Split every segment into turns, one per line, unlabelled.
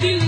दिल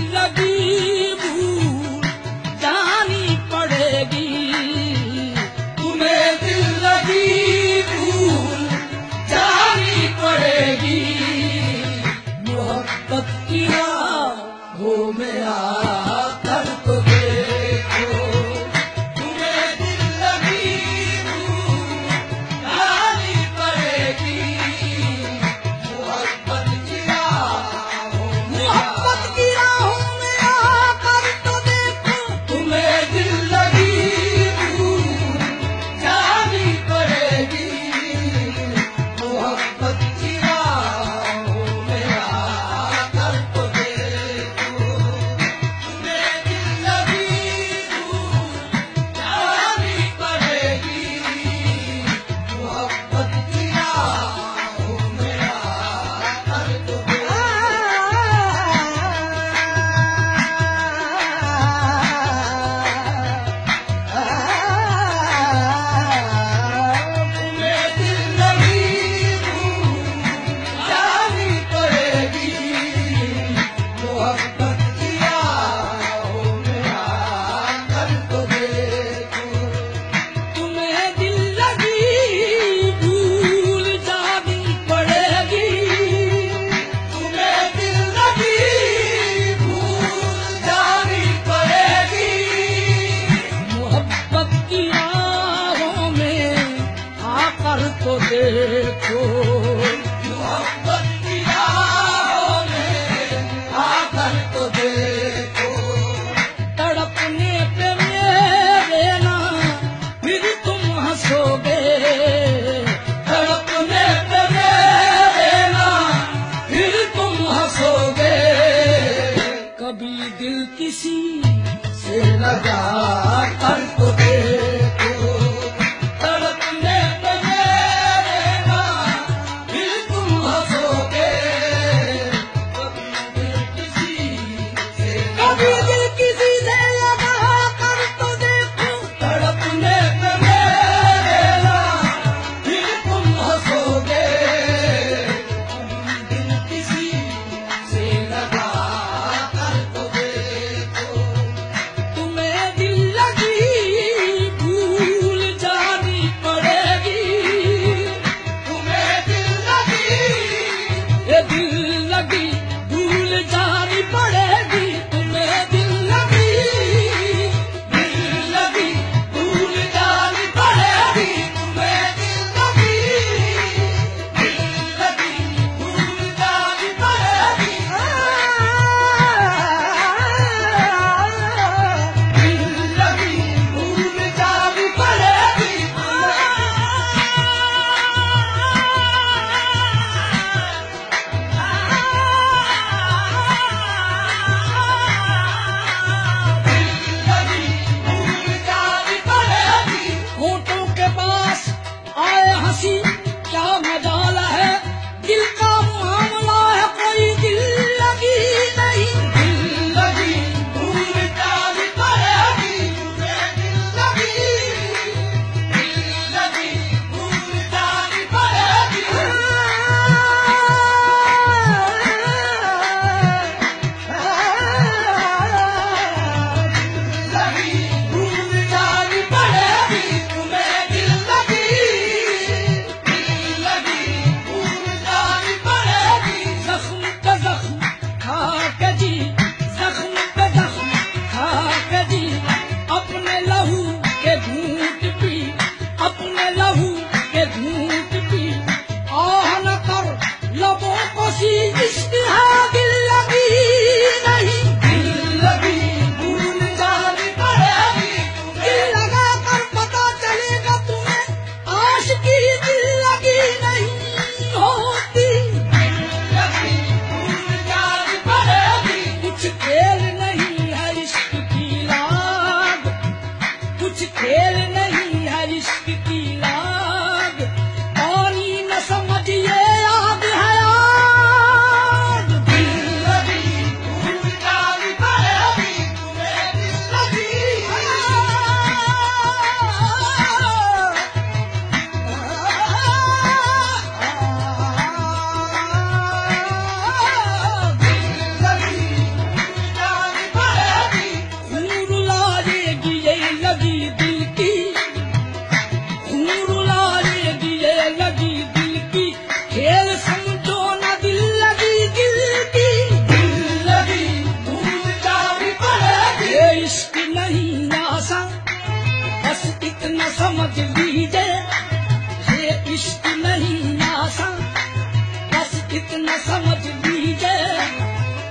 किसी से लगा El nahi halish ki نه سمجهي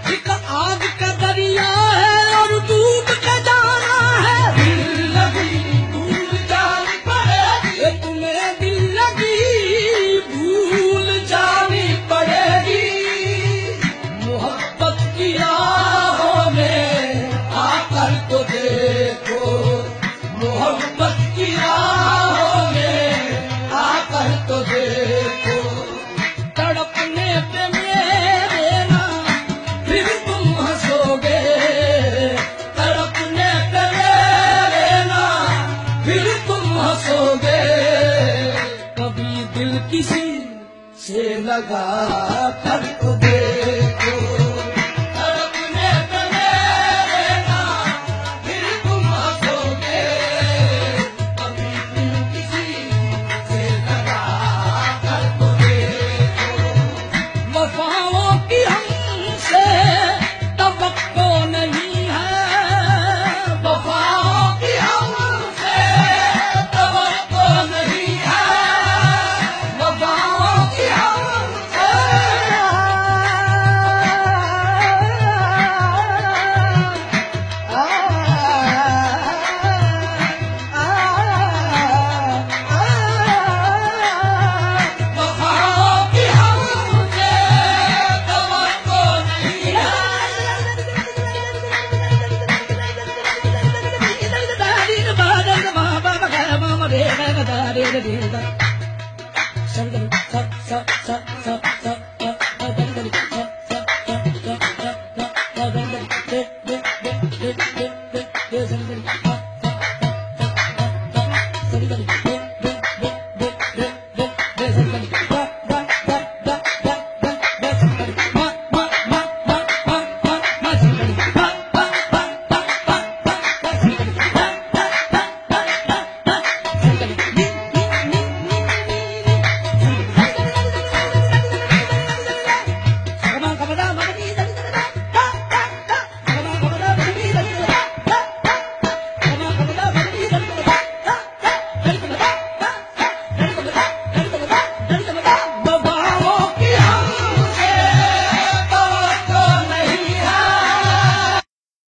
هڪ آگ لڳا